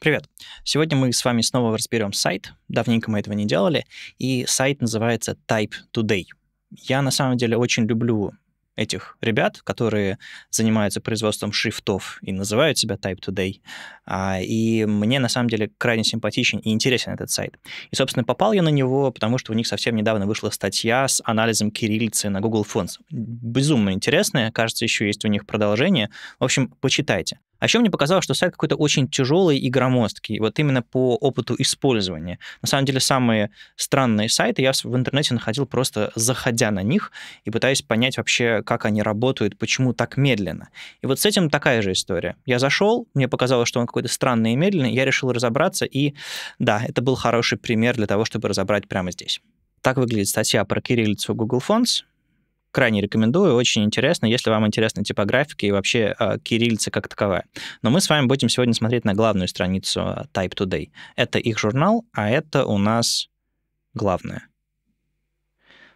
Привет. Сегодня мы с вами снова разберем сайт. Давненько мы этого не делали. И сайт называется Type Today. Я на самом деле очень люблю этих ребят, которые занимаются производством шрифтов и называют себя Type Today. А, и мне на самом деле крайне симпатичен и интересен этот сайт. И, собственно, попал я на него, потому что у них совсем недавно вышла статья с анализом кириллицы на Google Fonts. Безумно интересная, кажется, еще есть у них продолжение. В общем, почитайте. А еще мне показалось, что сайт какой-то очень тяжелый и громоздкий, вот именно по опыту использования. На самом деле, самые странные сайты я в интернете находил просто заходя на них и пытаясь понять вообще, как они работают, почему так медленно. И вот с этим такая же история. Я зашел, мне показалось, что он какой-то странный и медленный, я решил разобраться, и да, это был хороший пример для того, чтобы разобрать прямо здесь. Так выглядит статья про кириллицу Google Fonts крайне рекомендую, очень интересно, если вам интересна типографика и вообще э, кириллица как таковая. Но мы с вами будем сегодня смотреть на главную страницу а, Type Today. Это их журнал, а это у нас главное.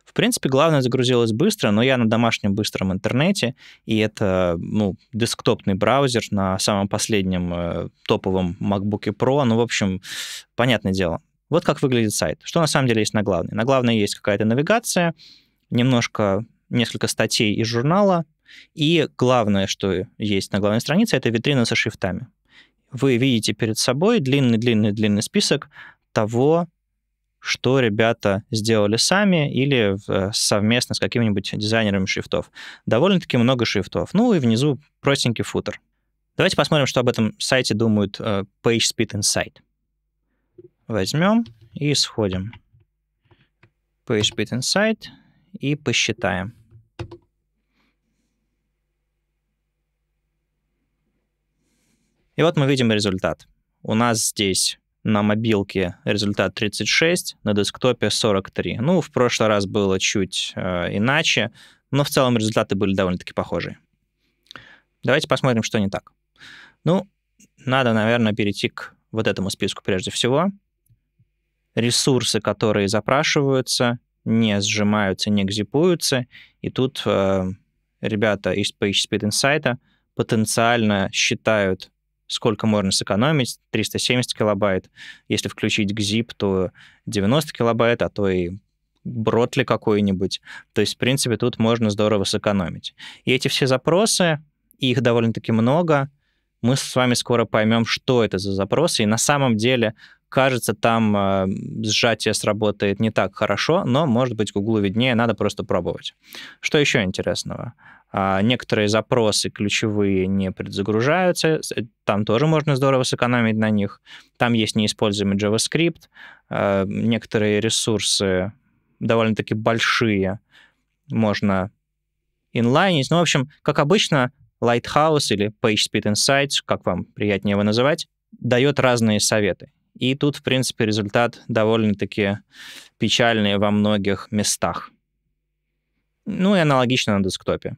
В принципе, главное загрузилось быстро, но я на домашнем быстром интернете, и это ну, десктопный браузер на самом последнем э, топовом MacBook Pro. Ну, в общем, понятное дело. Вот как выглядит сайт. Что на самом деле есть на главной? На главной есть какая-то навигация, немножко несколько статей из журнала, и главное, что есть на главной странице, это витрина со шрифтами. Вы видите перед собой длинный-длинный-длинный список того, что ребята сделали сами или совместно с какими-нибудь дизайнерами шрифтов. Довольно-таки много шрифтов. Ну и внизу простенький футер. Давайте посмотрим, что об этом сайте думают uh, PageSpeed Insight. Возьмем и сходим. PageSpeed Insight и посчитаем. И вот мы видим результат. У нас здесь на мобилке результат 36, на десктопе 43. Ну, в прошлый раз было чуть э, иначе, но в целом результаты были довольно-таки похожие. Давайте посмотрим, что не так. Ну, надо, наверное, перейти к вот этому списку прежде всего. Ресурсы, которые запрашиваются, не сжимаются, не гзипуются. И тут э, ребята из PageSpeed Insight потенциально считают сколько можно сэкономить, 370 килобайт. Если включить GZIP, то 90 килобайт, а то и Бротли какой-нибудь. То есть, в принципе, тут можно здорово сэкономить. И эти все запросы, их довольно-таки много, мы с вами скоро поймем, что это за запросы. И на самом деле, кажется, там э, сжатие сработает не так хорошо, но, может быть, Google виднее, надо просто пробовать. Что еще интересного? А, некоторые запросы ключевые не предзагружаются, там тоже можно здорово сэкономить на них. Там есть неиспользуемый JavaScript, а, некоторые ресурсы довольно-таки большие можно инлайнить. Ну, в общем, как обычно, Lighthouse или PageSpeed Insights, как вам приятнее его называть, дает разные советы. И тут, в принципе, результат довольно-таки печальный во многих местах. Ну и аналогично на десктопе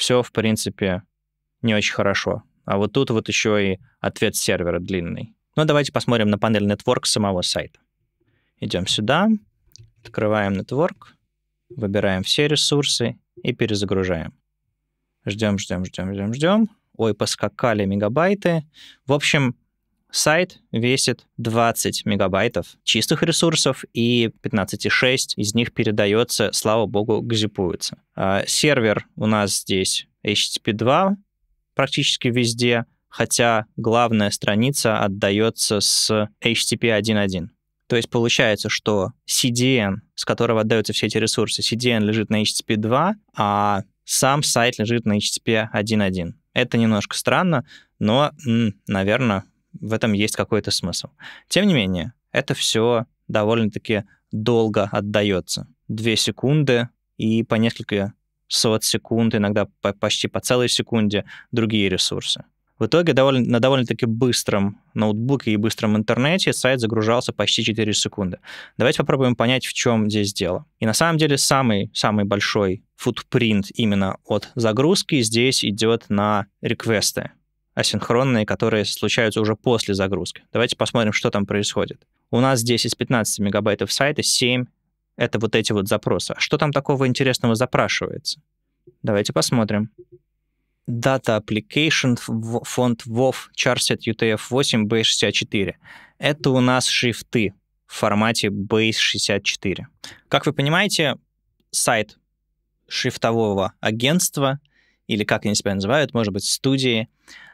все, в принципе, не очень хорошо. А вот тут вот еще и ответ сервера длинный. Ну, давайте посмотрим на панель Network самого сайта. Идем сюда, открываем Network, выбираем все ресурсы и перезагружаем. Ждем, ждем, ждем, ждем, ждем. Ой, поскакали мегабайты. В общем, сайт весит 20 мегабайтов чистых ресурсов, и 15,6 из них передается, слава богу, гзипуется. А сервер у нас здесь HTTP 2 практически везде, хотя главная страница отдается с HTTP 1.1. То есть получается, что CDN, с которого отдаются все эти ресурсы, CDN лежит на HTTP 2, а сам сайт лежит на HTTP 1.1. Это немножко странно, но, наверное, в этом есть какой-то смысл. Тем не менее, это все довольно-таки долго отдается. Две секунды и по несколько сот секунд, иногда по, почти по целой секунде другие ресурсы. В итоге довольно, на довольно-таки быстром ноутбуке и быстром интернете сайт загружался почти 4 секунды. Давайте попробуем понять, в чем здесь дело. И на самом деле самый, самый большой футпринт именно от загрузки здесь идет на реквесты асинхронные, которые случаются уже после загрузки. Давайте посмотрим, что там происходит. У нас здесь из 15 мегабайтов сайта 7 — это вот эти вот запросы. Что там такого интересного запрашивается? Давайте посмотрим. Data Application фонд WoW Charset UTF-8 Base64. Это у нас шрифты в формате Base64. Как вы понимаете, сайт шрифтового агентства, или как они себя называют, может быть, студии, а,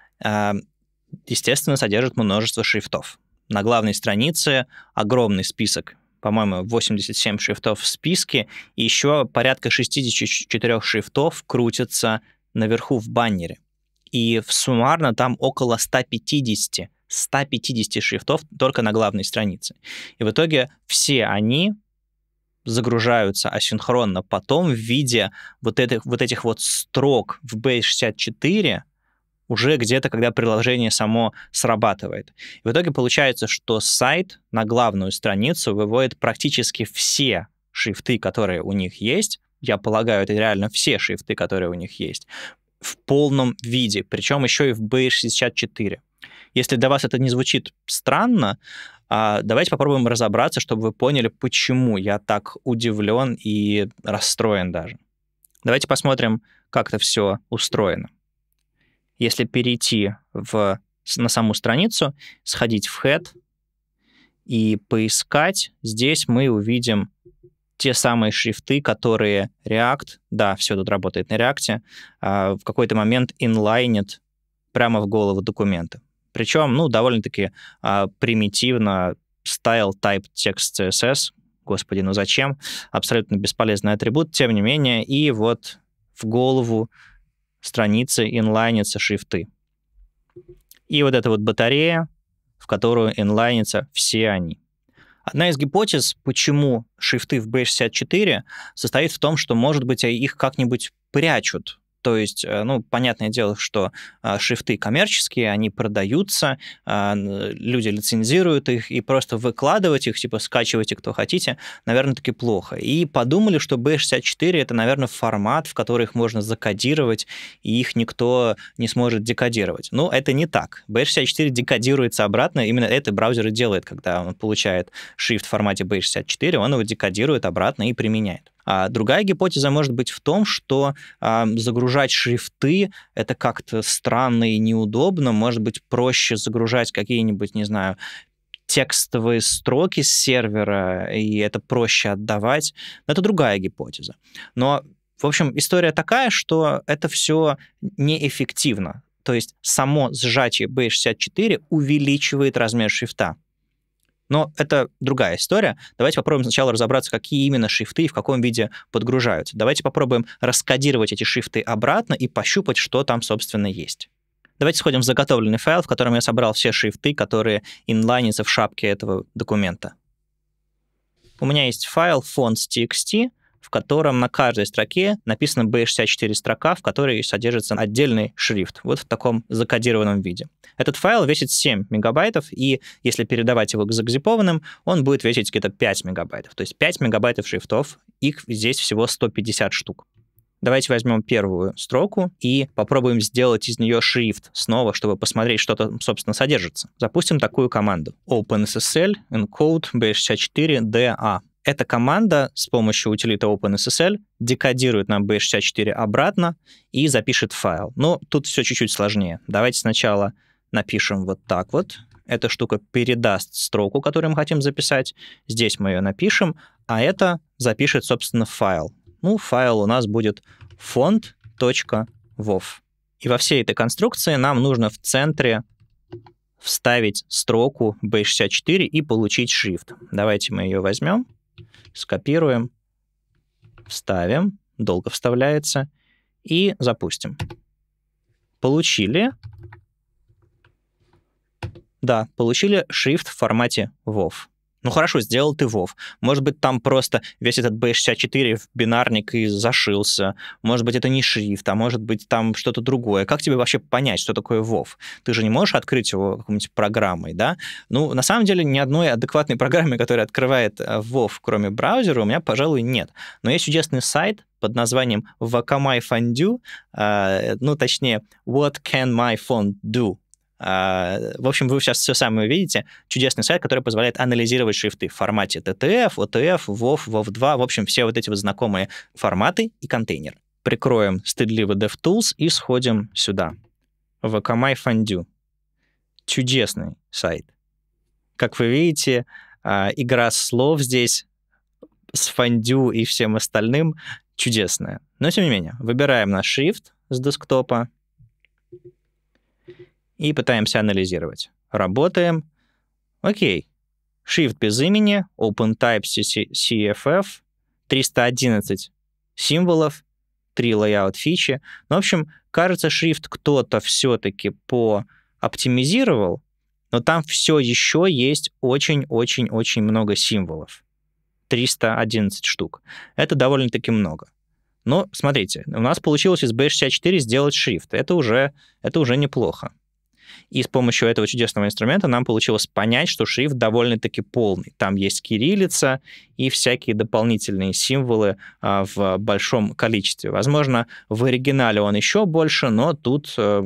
естественно, содержит множество шрифтов. На главной странице огромный список по-моему, 87 шрифтов в списке, и еще порядка 64 шрифтов крутятся наверху в баннере. И суммарно там около 150, 150 шрифтов только на главной странице. И в итоге все они загружаются асинхронно потом в виде вот этих вот, этих вот строк в Base64, уже где-то, когда приложение само срабатывает. И в итоге получается, что сайт на главную страницу выводит практически все шрифты, которые у них есть. Я полагаю, это реально все шрифты, которые у них есть, в полном виде, причем еще и в BH64. Если для вас это не звучит странно, а, давайте попробуем разобраться, чтобы вы поняли, почему я так удивлен и расстроен даже. Давайте посмотрим, как это все устроено. Если перейти в, на саму страницу, сходить в head и поискать, здесь мы увидим те самые шрифты, которые React, да, все тут работает на React, а, в какой-то момент инлайнит прямо в голову документа. Причем, ну, довольно-таки а, примитивно style type text CSS, господи, ну зачем? Абсолютно бесполезный атрибут, тем не менее, и вот в голову страницы инлайнятся шрифты. И вот эта вот батарея, в которую инлайнятся все они. Одна из гипотез, почему шрифты в B64, состоит в том, что, может быть, их как-нибудь прячут то есть, э, ну, понятное дело, что а, шрифты коммерческие, они продаются, а, люди лицензируют их, и просто выкладывать их, типа, скачивайте, кто хотите, наверное, таки плохо. И подумали, что B64 это, наверное, формат, в который их можно закодировать, и их никто не сможет декодировать. Но это не так. B64 декодируется обратно, именно это браузер и делает, когда он получает шрифт в формате B64, он его декодирует обратно и применяет. А другая гипотеза может быть в том, что а, загружать шрифты это как-то странно и неудобно. Может быть, проще загружать какие-нибудь, не знаю, текстовые строки с сервера, и это проще отдавать. Это другая гипотеза. Но, в общем, история такая, что это все неэффективно. То есть само сжатие B64 увеличивает размер шрифта. Но это другая история. Давайте попробуем сначала разобраться, какие именно шрифты и в каком виде подгружаются. Давайте попробуем раскодировать эти шрифты обратно и пощупать, что там, собственно, есть. Давайте сходим в заготовленный файл, в котором я собрал все шрифты, которые инлайнятся в шапке этого документа. У меня есть файл fonts.txt, в котором на каждой строке написано B64 строка, в которой содержится отдельный шрифт, вот в таком закодированном виде. Этот файл весит 7 мегабайтов, и если передавать его к загзипованным, он будет весить где-то 5 мегабайтов. То есть 5 мегабайтов шрифтов, их здесь всего 150 штук. Давайте возьмем первую строку и попробуем сделать из нее шрифт снова, чтобы посмотреть, что там, собственно, содержится. Запустим такую команду. OpenSSL encode b64da. Эта команда с помощью утилиты OpenSSL декодирует нам B64 обратно и запишет файл. Но тут все чуть-чуть сложнее. Давайте сначала напишем вот так вот. Эта штука передаст строку, которую мы хотим записать. Здесь мы ее напишем, а это запишет, собственно, файл. Ну, файл у нас будет font.wov. И во всей этой конструкции нам нужно в центре вставить строку B64 и получить шрифт. Давайте мы ее возьмем скопируем, вставим, долго вставляется, и запустим. Получили. Да, получили шрифт в формате WoW. Ну хорошо, сделал ты WoW. Может быть, там просто весь этот B64 в бинарник и зашился. Может быть, это не шрифт, а может быть, там что-то другое. Как тебе вообще понять, что такое WoW? Ты же не можешь открыть его какой-нибудь программой, да? Ну, на самом деле, ни одной адекватной программы, которая открывает э, кроме браузера, у меня, пожалуй, нет. Но есть чудесный сайт, под названием Wacomai Fondue, э, ну, точнее, What Can My Phone Do? А, в общем, вы сейчас все самое увидите. Чудесный сайт, который позволяет анализировать шрифты в формате TTF, OTF, WOV, WOV2, в общем, все вот эти вот знакомые форматы и контейнер. прикроем стыдливо DevTools и сходим сюда, в Akamai Fondue. Чудесный сайт. Как вы видите, а, игра слов здесь с фондю и всем остальным чудесная. Но тем не менее, выбираем наш шрифт с десктопа и пытаемся анализировать. Работаем. Окей. Шрифт без имени, OpenType CFF, 311 символов, 3 layout фичи. Ну, в общем, кажется, шрифт кто-то все-таки пооптимизировал, но там все еще есть очень-очень-очень много символов. 311 штук. Это довольно-таки много. Но смотрите, у нас получилось из B64 сделать шрифт. Это уже, это уже неплохо. И с помощью этого чудесного инструмента нам получилось понять, что шрифт довольно-таки полный. Там есть кириллица и всякие дополнительные символы а, в большом количестве. Возможно, в оригинале он еще больше, но тут э,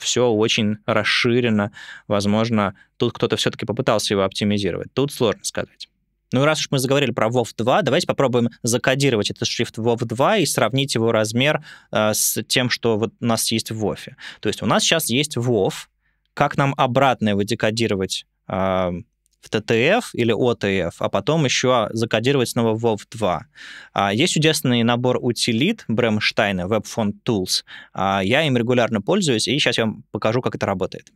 все очень расширено. Возможно, тут кто-то все-таки попытался его оптимизировать. Тут сложно сказать. Ну и раз уж мы заговорили про WoW 2, давайте попробуем закодировать этот шрифт WoW 2 и сравнить его размер э, с тем, что вот у нас есть в WoW. То есть у нас сейчас есть WoW, как нам обратно его декодировать э, в TTF или OTF, а потом еще закодировать снова в WoW 2. А, есть чудесный набор утилит Бремштайна, WebFont Tools. А, я им регулярно пользуюсь, и сейчас я вам покажу, как это работает.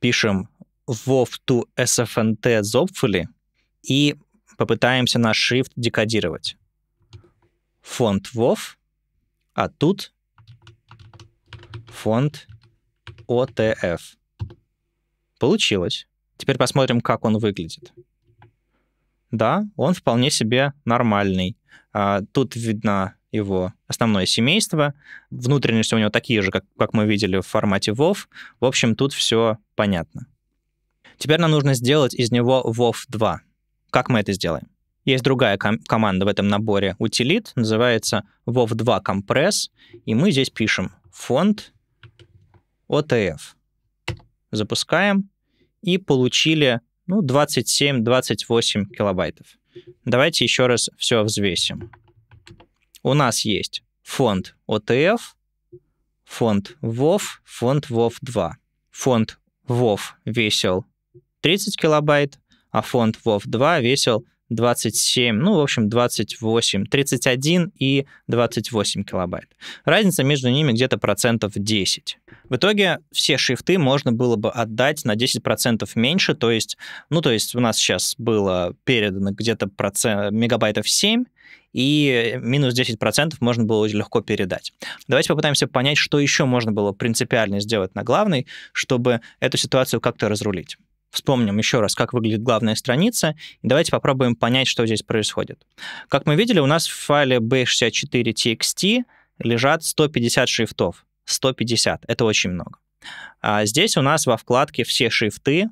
Пишем WoW to SFNT Zopfully и попытаемся наш шрифт декодировать. Фонд WoW, а тут фонд OTF. Получилось. Теперь посмотрим, как он выглядит. Да, он вполне себе нормальный. А, тут видно его основное семейство. Внутренности у него такие же, как, как мы видели в формате WoW. В общем, тут все понятно. Теперь нам нужно сделать из него WoW 2. Как мы это сделаем? Есть другая ком- команда в этом наборе утилит, называется WoW 2 Compress, и мы здесь пишем фонд OTF. Запускаем и получили ну, 27-28 килобайтов. Давайте еще раз все взвесим. У нас есть фонд OTF, фонд WoW, фонд WoW 2. Фонд WoW весил 30 килобайт, а фонд WoW 2 весил 27, ну, в общем, 28, 31 и 28 килобайт. Разница между ними где-то процентов 10. В итоге все шрифты можно было бы отдать на 10% меньше, то есть, ну, то есть у нас сейчас было передано где-то процент, мегабайтов 7, и минус 10% можно было легко передать. Давайте попытаемся понять, что еще можно было принципиально сделать на главной, чтобы эту ситуацию как-то разрулить. Вспомним еще раз, как выглядит главная страница, давайте попробуем понять, что здесь происходит. Как мы видели, у нас в файле b64.txt лежат 150 шрифтов. 150, это очень много. А здесь у нас во вкладке «Все шрифты»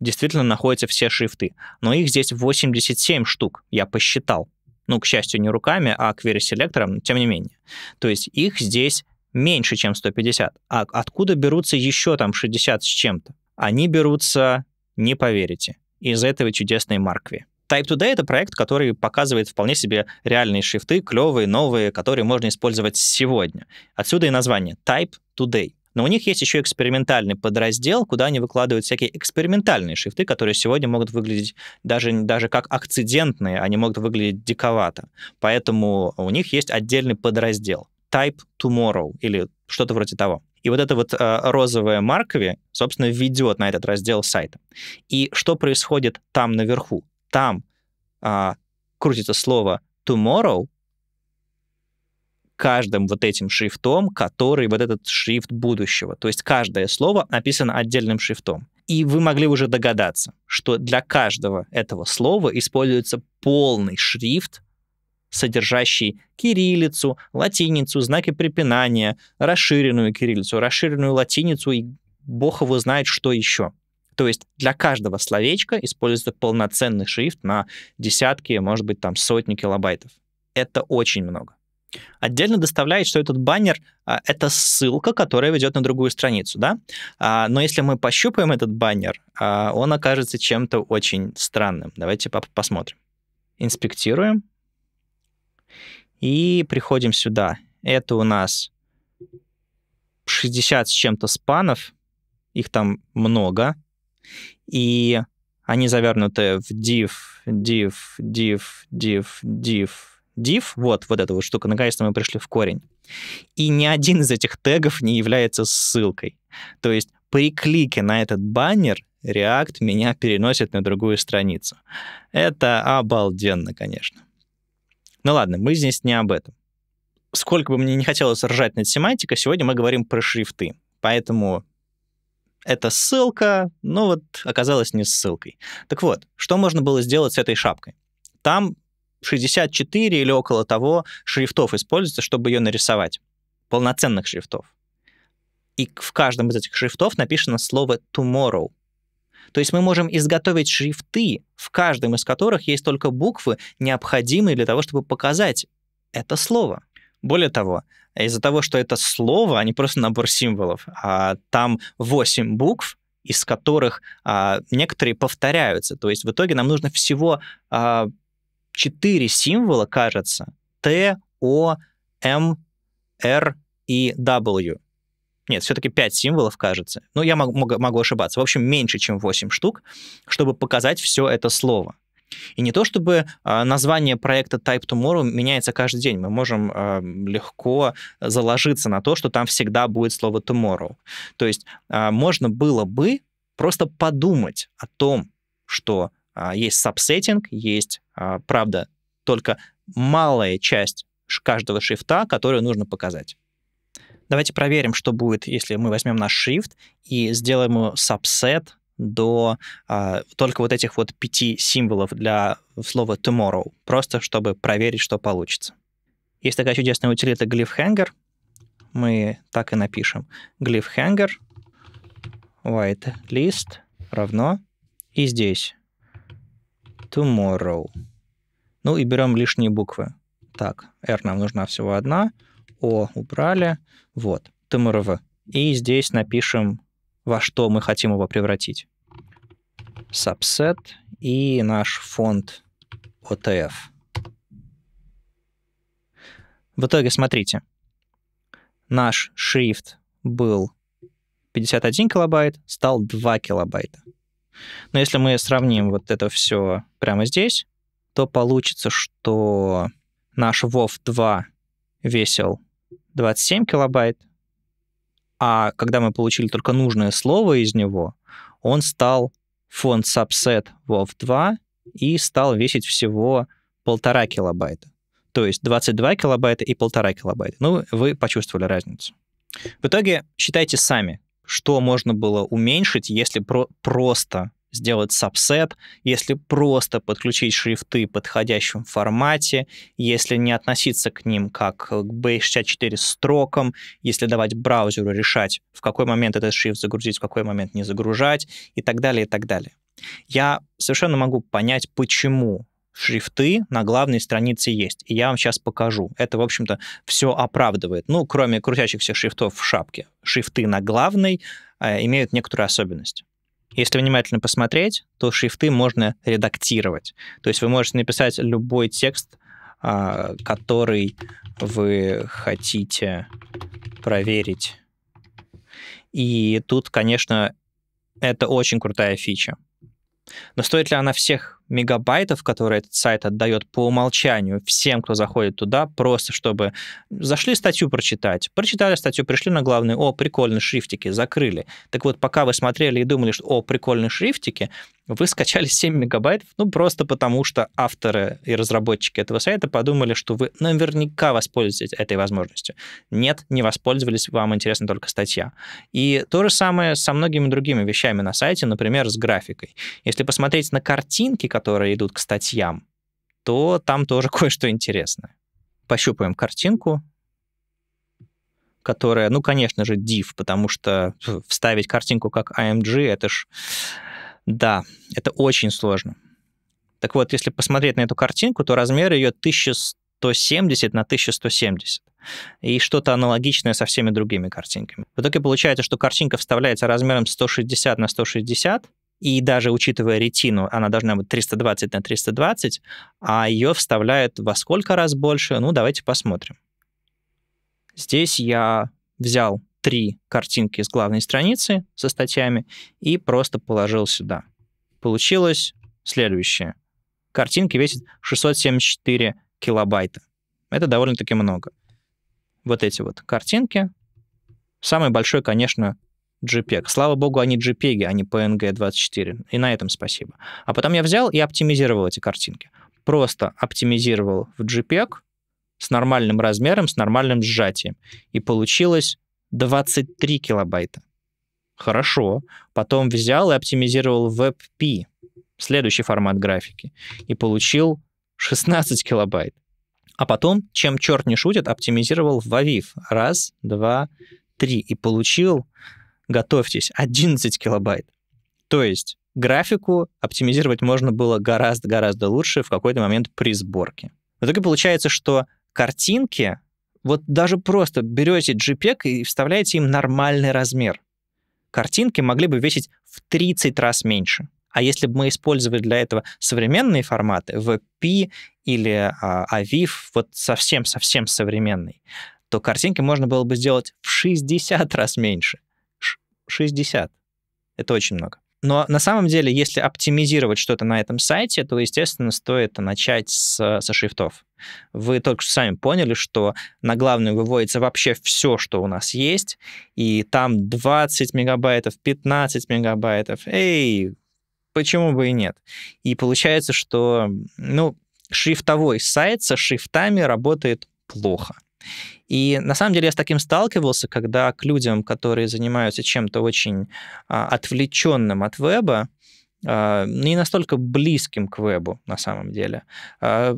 действительно находятся все шрифты, но их здесь 87 штук, я посчитал. Ну, к счастью, не руками, а query-селектором, тем не менее. То есть их здесь меньше, чем 150. А откуда берутся еще там 60 с чем-то? Они берутся не поверите. Из этого чудесной Маркви. Type Today — это проект, который показывает вполне себе реальные шрифты, клевые, новые, которые можно использовать сегодня. Отсюда и название Type Today. Но у них есть еще экспериментальный подраздел, куда они выкладывают всякие экспериментальные шрифты, которые сегодня могут выглядеть даже, даже как акцидентные, они могут выглядеть диковато. Поэтому у них есть отдельный подраздел Type Tomorrow или что-то вроде того. И вот эта вот э, розовая маркови, собственно, ведет на этот раздел сайта. И что происходит там наверху? Там э, крутится слово tomorrow каждым вот этим шрифтом, который вот этот шрифт будущего. То есть каждое слово написано отдельным шрифтом. И вы могли уже догадаться, что для каждого этого слова используется полный шрифт содержащий кириллицу, латиницу, знаки препинания, расширенную кириллицу, расширенную латиницу и бог его знает, что еще. То есть для каждого словечка используется полноценный шрифт на десятки, может быть, там сотни килобайтов. Это очень много. Отдельно доставляет, что этот баннер а, это ссылка, которая ведет на другую страницу, да? А, но если мы пощупаем этот баннер, а, он окажется чем-то очень странным. Давайте посмотрим. Инспектируем И приходим сюда. Это у нас 60 с чем-то спанов, их там много, и они завернуты в div, div, div, div, div, div. Вот, вот эта вот штука. Наконец-то мы пришли в корень. И ни один из этих тегов не является ссылкой. То есть при клике на этот баннер React меня переносит на другую страницу. Это обалденно, конечно. Ну ладно, мы здесь не об этом. Сколько бы мне не хотелось ржать над семантикой, сегодня мы говорим про шрифты. Поэтому это ссылка, но вот оказалась не ссылкой. Так вот, что можно было сделать с этой шапкой? Там 64 или около того шрифтов используется, чтобы ее нарисовать. Полноценных шрифтов. И в каждом из этих шрифтов написано слово tomorrow. То есть мы можем изготовить шрифты, в каждом из которых есть только буквы, необходимые для того, чтобы показать это слово. Более того, из-за того, что это слово, а не просто набор символов, а там 8 букв, из которых а, некоторые повторяются. То есть в итоге нам нужно всего а, 4 символа, кажется, Т, О, М, Р и W. Нет, все-таки 5 символов, кажется. Ну, я могу, могу ошибаться. В общем, меньше, чем 8 штук, чтобы показать все это слово. И не то чтобы э, название проекта Type Tomorrow меняется каждый день. Мы можем э, легко заложиться на то, что там всегда будет слово tomorrow. То есть э, можно было бы просто подумать о том, что есть сабсеттинг, есть, правда, только малая часть каждого шрифта, которую нужно показать. Давайте проверим, что будет, если мы возьмем наш шрифт и сделаем ему сабсет до а, только вот этих вот пяти символов для слова tomorrow, просто чтобы проверить, что получится. Есть такая чудесная утилита glyphhanger. Мы так и напишем. glyphhanger white list равно и здесь tomorrow. Ну и берем лишние буквы. Так, R нам нужна всего одна, O убрали, вот, tomorrow. И здесь напишем во что мы хотим его превратить. Subset и наш фонд OTF. В итоге, смотрите, наш шрифт был 51 килобайт, стал 2 килобайта. Но если мы сравним вот это все прямо здесь, то получится, что наш WoW 2 весил 27 килобайт, а когда мы получили только нужное слово из него, он стал фонд subset WoW2 и стал весить всего полтора килобайта. То есть 22 килобайта и полтора килобайта. Ну, вы почувствовали разницу. В итоге считайте сами, что можно было уменьшить, если про просто сделать сабсет, если просто подключить шрифты в подходящем формате, если не относиться к ним как к base64 строкам, если давать браузеру решать, в какой момент этот шрифт загрузить, в какой момент не загружать и так далее, и так далее. Я совершенно могу понять, почему шрифты на главной странице есть. И я вам сейчас покажу. Это, в общем-то, все оправдывает. Ну, кроме крутящихся шрифтов в шапке. Шрифты на главной э, имеют некоторую особенность. Если внимательно посмотреть, то шрифты можно редактировать. То есть вы можете написать любой текст, а, который вы хотите проверить. И тут, конечно, это очень крутая фича. Но стоит ли она всех мегабайтов, которые этот сайт отдает по умолчанию всем, кто заходит туда, просто чтобы зашли статью прочитать, прочитали статью, пришли на главный, о, прикольные шрифтики, закрыли. Так вот, пока вы смотрели и думали, что, о, прикольные шрифтики, вы скачали 7 мегабайтов, ну, просто потому что авторы и разработчики этого сайта подумали, что вы наверняка воспользуетесь этой возможностью. Нет, не воспользовались, вам интересна только статья. И то же самое со многими другими вещами на сайте, например, с графикой. Если посмотреть на картинки, которые идут к статьям, то там тоже кое-что интересное. Пощупаем картинку, которая, ну, конечно же, div, потому что вставить картинку как AMG, это ж да, это очень сложно. Так вот, если посмотреть на эту картинку, то размер ее 1170 на 1170 и что-то аналогичное со всеми другими картинками. В итоге получается, что картинка вставляется размером 160 на 160, и даже учитывая ретину, она должна быть 320 на 320, а ее вставляют во сколько раз больше? Ну, давайте посмотрим. Здесь я взял три картинки с главной страницы со статьями и просто положил сюда. Получилось следующее. Картинки весят 674 килобайта. Это довольно-таки много. Вот эти вот картинки. Самый большой, конечно, JPEG. Слава богу, они JPEG, а не PNG 24. И на этом спасибо. А потом я взял и оптимизировал эти картинки. Просто оптимизировал в JPEG с нормальным размером, с нормальным сжатием. И получилось 23 килобайта. Хорошо. Потом взял и оптимизировал WebP, следующий формат графики, и получил 16 килобайт. А потом, чем черт не шутит, оптимизировал в Aviv. Раз, два, три. И получил готовьтесь, 11 килобайт. То есть графику оптимизировать можно было гораздо-гораздо лучше в какой-то момент при сборке. В итоге получается, что картинки, вот даже просто берете JPEG и вставляете им нормальный размер. Картинки могли бы весить в 30 раз меньше. А если бы мы использовали для этого современные форматы, VP или а, AVIF, вот совсем-совсем современный, то картинки можно было бы сделать в 60 раз меньше. 60. Это очень много. Но на самом деле, если оптимизировать что-то на этом сайте, то, естественно, стоит начать с, со шрифтов. Вы только что сами поняли, что на главную выводится вообще все, что у нас есть, и там 20 мегабайтов, 15 мегабайтов. Эй, почему бы и нет? И получается, что, ну, шрифтовой сайт со шрифтами работает плохо. И на самом деле я с таким сталкивался, когда к людям, которые занимаются чем-то очень а, отвлеченным от веба, а, не настолько близким к вебу на самом деле, а,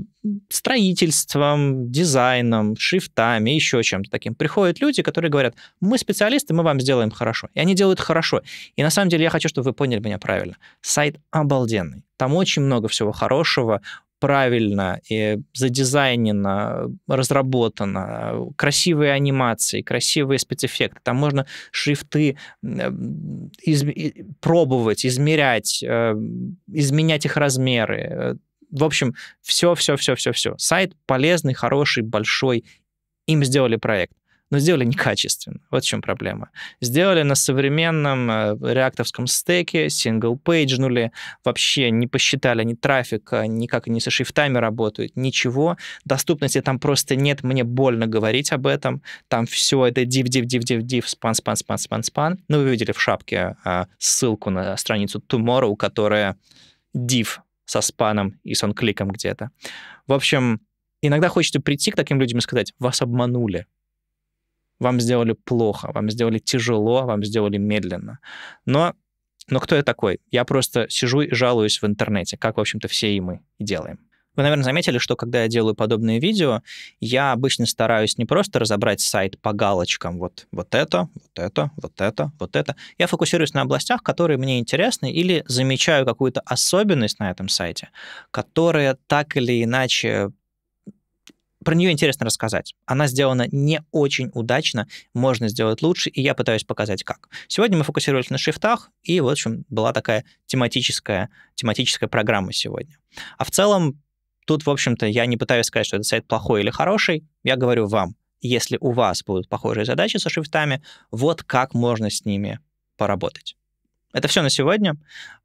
строительством, дизайном, шрифтами, еще чем-то таким. Приходят люди, которые говорят, мы специалисты, мы вам сделаем хорошо. И они делают хорошо. И на самом деле я хочу, чтобы вы поняли меня правильно. Сайт обалденный. Там очень много всего хорошего, правильно и задизайнено, разработано, красивые анимации, красивые спецэффекты. Там можно шрифты из, пробовать, измерять, э, изменять их размеры. В общем, все-все-все-все-все. Сайт полезный, хороший, большой. Им сделали проект но сделали некачественно. Вот в чем проблема. Сделали на современном э, реакторском стеке, сингл-пейджнули, вообще не посчитали ни трафика, никак они со шрифтами работают, ничего. Доступности там просто нет, мне больно говорить об этом. Там все это div, div, div, div, div, span, span, span, span, span. Ну, вы видели в шапке а, ссылку на страницу Tomorrow, которая div со спаном и с онкликом где-то. В общем, иногда хочется прийти к таким людям и сказать, вас обманули вам сделали плохо, вам сделали тяжело, вам сделали медленно. Но, но кто я такой? Я просто сижу и жалуюсь в интернете, как, в общем-то, все и мы делаем. Вы, наверное, заметили, что когда я делаю подобные видео, я обычно стараюсь не просто разобрать сайт по галочкам, вот, вот это, вот это, вот это, вот это. Я фокусируюсь на областях, которые мне интересны, или замечаю какую-то особенность на этом сайте, которая так или иначе про нее интересно рассказать. Она сделана не очень удачно, можно сделать лучше, и я пытаюсь показать, как. Сегодня мы фокусировались на шрифтах, и, в общем, была такая тематическая, тематическая программа сегодня. А в целом, тут, в общем-то, я не пытаюсь сказать, что этот сайт плохой или хороший, я говорю вам, если у вас будут похожие задачи со шрифтами, вот как можно с ними поработать. Это все на сегодня.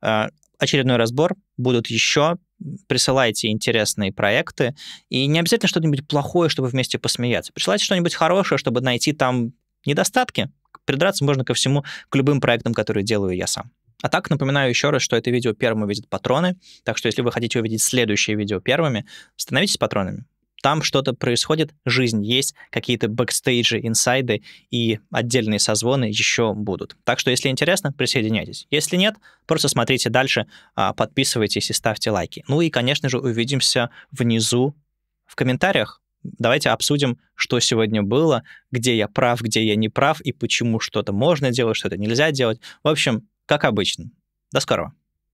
Э, очередной разбор. Будут еще присылайте интересные проекты, и не обязательно что-нибудь плохое, чтобы вместе посмеяться. Присылайте что-нибудь хорошее, чтобы найти там недостатки. Придраться можно ко всему, к любым проектам, которые делаю я сам. А так, напоминаю еще раз, что это видео первым увидят патроны, так что если вы хотите увидеть следующее видео первыми, становитесь патронами там что-то происходит, жизнь есть, какие-то бэкстейджи, инсайды и отдельные созвоны еще будут. Так что, если интересно, присоединяйтесь. Если нет, просто смотрите дальше, а, подписывайтесь и ставьте лайки. Ну и, конечно же, увидимся внизу в комментариях. Давайте обсудим, что сегодня было, где я прав, где я не прав, и почему что-то можно делать, что-то нельзя делать. В общем, как обычно. До скорого.